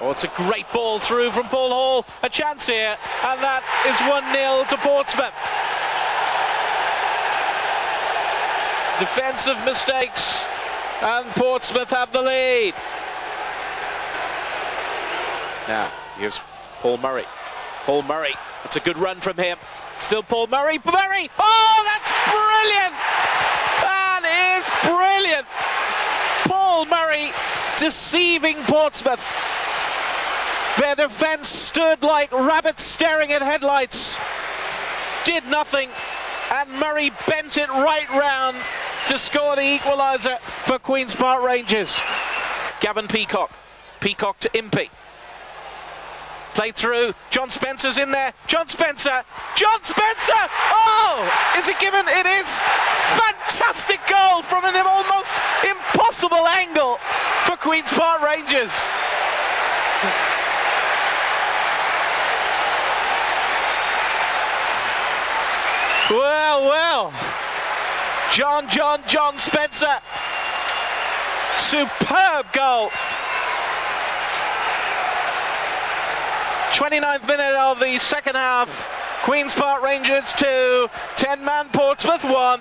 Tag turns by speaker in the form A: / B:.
A: Oh, it's a great ball through from Paul Hall. A chance here, and that is 1 0 to Portsmouth. Defensive mistakes, and Portsmouth have the lead. Now, here's Paul Murray. Paul Murray, it's a good run from him. Still Paul Murray. Murray! Oh, that's brilliant! That is brilliant! Paul Murray deceiving Portsmouth. Their defence stood like rabbits staring at headlights. Did nothing, and Murray bent it right round to score the equaliser for Queen's Park Rangers. Gavin Peacock. Peacock to Impey. Played through. John Spencer's in there. John Spencer. John Spencer! Oh! Is it given? It is. Fantastic goal from an almost impossible angle for Queen's Park Rangers. John, John, John Spencer. Superb goal. 29th minute of the second half. Queen's Park Rangers 2, 10 man Portsmouth 1.